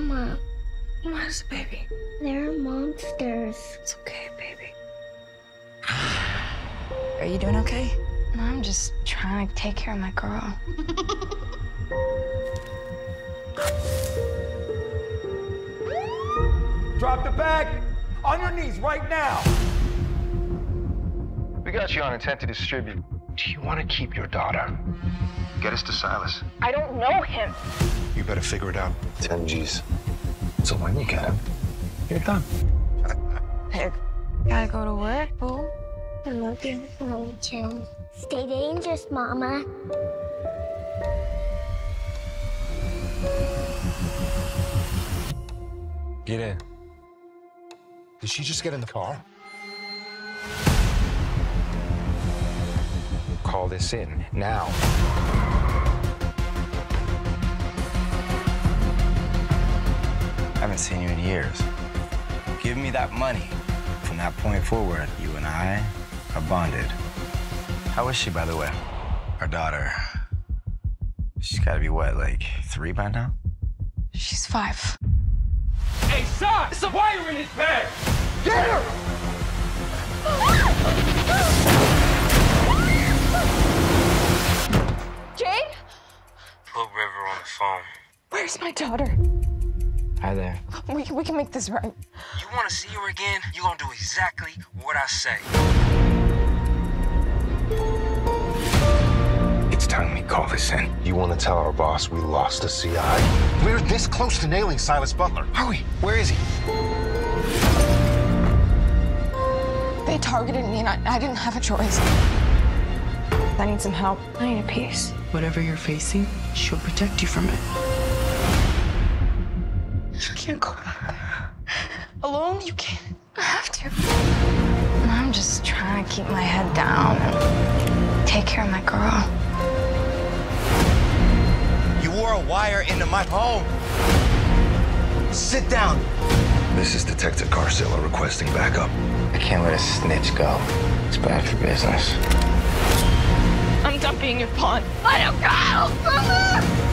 Mama. What is it, baby? They're monsters. It's okay, baby. Are you doing okay? No, I'm just trying to take care of my girl. Drop the bag on your knees right now. We got you on intent to distribute. Do you want to keep your daughter? Get us to Silas. I don't know him. You better figure it out. 10 G's. So when you get him, you're done. Hey, gotta go to work, boo. I love you. I love you too. Stay dangerous, Mama. Get in. Did she just get in the car? Call this in now. I haven't seen you in years. Give me that money. From that point forward, you and I are bonded. How is she, by the way? Our daughter. She's got to be what, like three by now? She's five. Hey, son! There's a wire in his bag! Where's my daughter? Hi there. We, we can make this right. You want to see her again? You gonna do exactly what I say. It's time we call this in. You want to tell our boss we lost a CI? We're this close to nailing Silas Butler. Are we? Where is he? They targeted me and I, I didn't have a choice. I need some help. I need a piece. Whatever you're facing, she'll protect you from it. You can't go back there. Alone, you can't. I have to. I'm just trying to keep my head down and take care of my girl. You wore a wire into my home. Sit down. This is Detective Carcillo requesting backup. I can't let a snitch go. It's bad for business. I'm dumping being your pawn. Let him go! Mama!